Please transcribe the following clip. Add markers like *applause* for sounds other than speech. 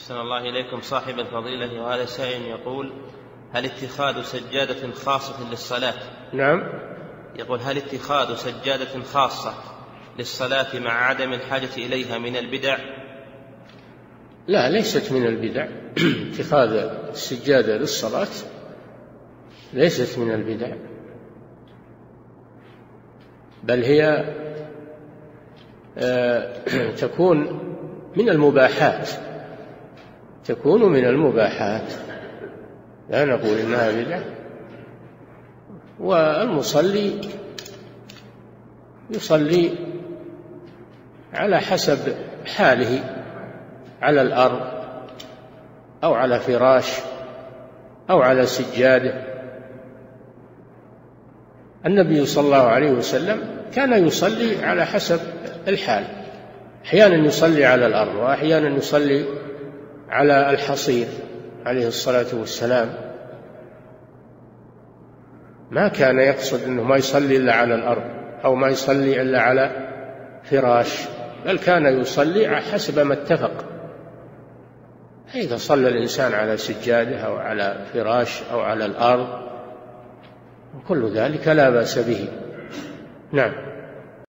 أحسن الله إليكم. صاحب الفضيلة وهذا سائل يقول هل اتخاذ سجادة خاصة للصلاة؟ نعم. يقول هل اتخاذ سجادة خاصة للصلاة مع عدم الحاجة إليها من البدع؟ لا ليست من البدع. *clears throat* اتخاذ السجادة للصلاة ليست من البدع. بل هي آه، *clears throat* تكون من المباحات. تكون من المباحات. لا نقول إنها بدعة. والمصلي يصلي على حسب حاله على الأرض أو على فراش أو على سجاده النبي صلى الله عليه وسلم كان يصلي على حسب الحال. أحيانا يصلي على الأرض وأحيانا يصلي على الحصير عليه الصلاة والسلام. ما كان يقصد إنه ما يصلي إلا على الأرض أو ما يصلي إلا على فراش بل كان يصلي حسب ما اتفق. إذا صلى الإنسان على سجادة أو على فراش أو على الأرض كل ذلك لا بأس به. نعم.